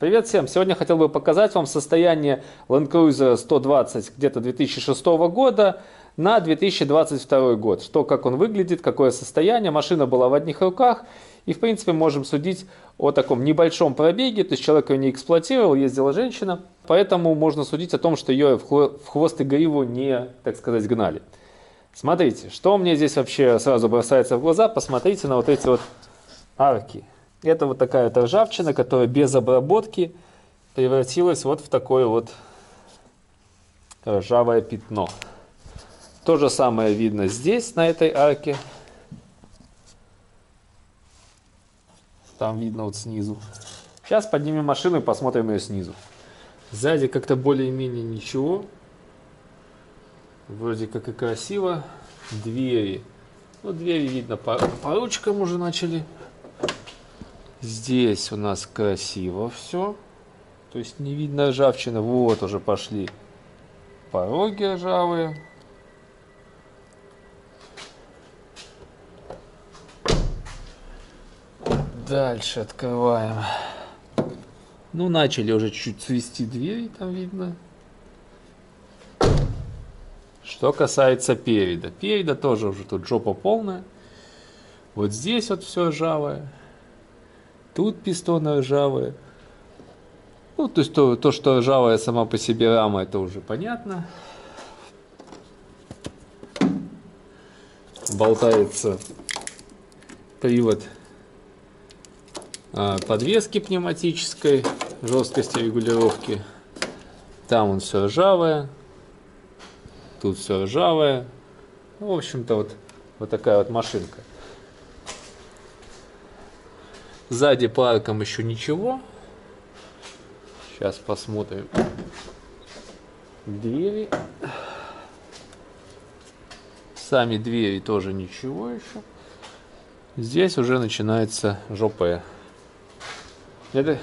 Привет всем! Сегодня хотел бы показать вам состояние Land Cruiser 120 где-то 2006 года на 2022 год. Что, как он выглядит, какое состояние. Машина была в одних руках. И, в принципе, можем судить о таком небольшом пробеге. То есть человек ее не эксплуатировал, ездила женщина. Поэтому можно судить о том, что ее в хвост и гриву не, так сказать, гнали. Смотрите, что мне здесь вообще сразу бросается в глаза. Посмотрите на вот эти вот арки. Это вот такая вот ржавчина, которая без обработки превратилась вот в такое вот ржавое пятно. То же самое видно здесь, на этой арке. Там видно вот снизу. Сейчас поднимем машину и посмотрим ее снизу. Сзади как-то более-менее ничего. Вроде как и красиво. Двери. Ну, двери видно по, по ручкам уже начали Здесь у нас красиво все. То есть не видно ржавчины. Вот уже пошли пороги ржавые. Дальше открываем. Ну, начали уже чуть свести двери, там видно. Что касается переда. Переда тоже уже тут жопа полная. Вот здесь вот все ржавое. Тут пистоны ржавые. Ну, то есть то, то, что ржавая сама по себе рама, это уже понятно. Болтается привод а, подвески пневматической, жесткости регулировки. Там он все ржавое. Тут все ржавое. Ну, в общем-то, вот, вот такая вот машинка. Сзади по аркам еще ничего. Сейчас посмотрим. Двери. Сами двери тоже ничего еще. Здесь уже начинается жопа. Это...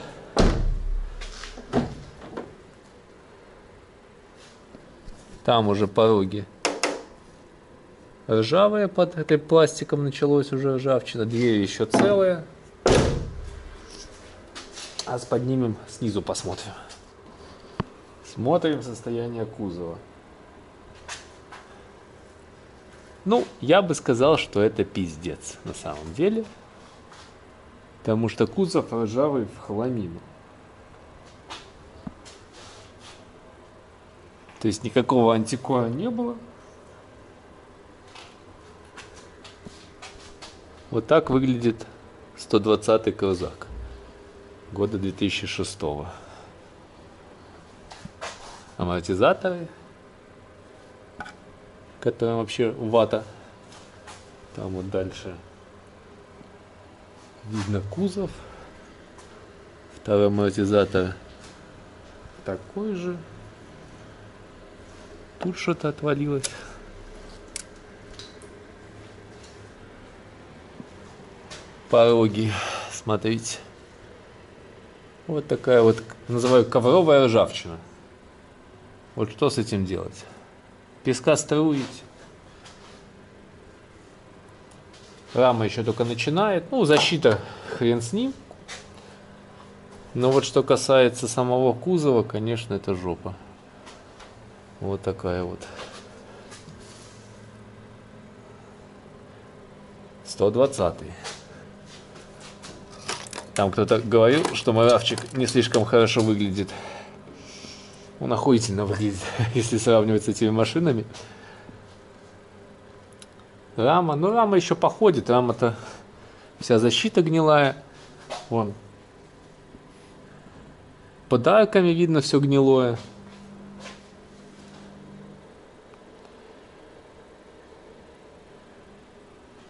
Там уже пороги ржавые под этой пластиком началось уже ржавчина. Двери еще целые. А поднимем снизу посмотрим. Смотрим состояние кузова. Ну, я бы сказал, что это пиздец на самом деле. Потому что кузов ржавый в хламину. То есть никакого антикора не было. Вот так выглядит 120-й крузак года 2006. Амортизаторы, которые вообще вата. Там вот дальше видно кузов. Второй амортизатор такой же. Тут что-то отвалилось. Пороги, смотрите. Вот такая вот, называю ковровая ржавчина. Вот что с этим делать? Песка струить. Рама еще только начинает. Ну, защита хрен с ним. Но вот что касается самого кузова, конечно, это жопа. Вот такая вот. 120. Там кто-то говорил, что Маравчик не слишком хорошо выглядит. Он охуительно выглядит, если сравнивать с этими машинами. Рама, ну рама еще походит, рама-то вся защита гнилая. Вон. Подарками видно все гнилое.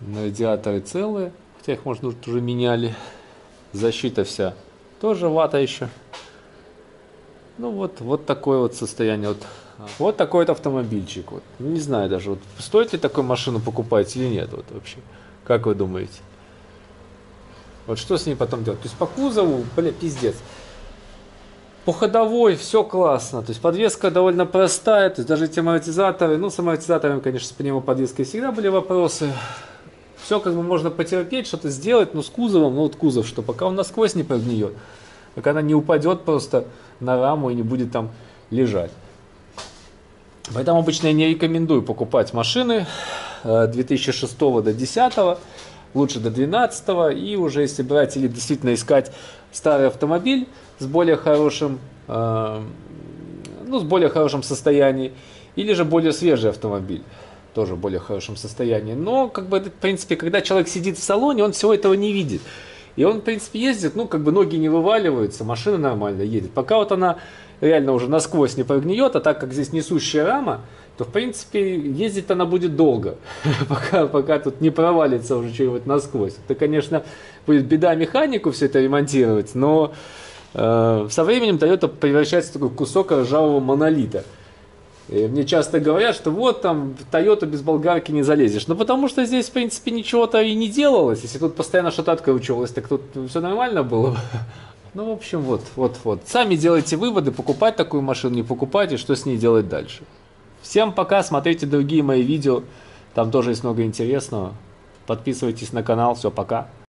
Радиаторы целые, хотя их, можно уже меняли защита вся тоже вата еще. Ну вот, вот такое вот состояние. Вот, вот такой вот автомобильчик. Вот. Не знаю даже, вот, стоит ли такую машину покупать или нет вот вообще. Как вы думаете? Вот что с ней потом делать? То есть по кузову, бля, пиздец. По ходовой все классно. То есть подвеска довольно простая. То есть даже эти амортизаторы, ну с амортизаторами, конечно, с пневмоподвеской всегда были вопросы все как бы можно потерпеть, что-то сделать, но с кузовом, ну вот кузов, что пока он насквозь не прогниет. так она не упадет просто на раму и не будет там лежать. Поэтому обычно я не рекомендую покупать машины 2006 э, до 2010, лучше до 2012, и уже если брать или действительно искать старый автомобиль с более хорошим, э, ну, с более хорошим состоянием, или же более свежий автомобиль тоже в более хорошем состоянии. Но, как бы, в принципе, когда человек сидит в салоне, он всего этого не видит. И он, в принципе, ездит, ну, как бы ноги не вываливаются, машина нормально едет. Пока вот она реально уже насквозь не прогниет, а так как здесь несущая рама, то, в принципе, ездить она будет долго, пока, пока тут не провалится уже что-нибудь насквозь. Это, конечно, будет беда механику все это ремонтировать, но э, со временем Toyota превращается в такой кусок ржавого монолита – и мне часто говорят, что вот там в Toyota без болгарки не залезешь. Ну потому что здесь, в принципе, ничего-то и не делалось. Если тут постоянно что-то откручивалось, так тут все нормально было. Ну, в общем, вот, вот, вот. Сами делайте выводы, покупать такую машину, не покупать, и что с ней делать дальше. Всем пока, смотрите другие мои видео, там тоже есть много интересного. Подписывайтесь на канал, все, пока.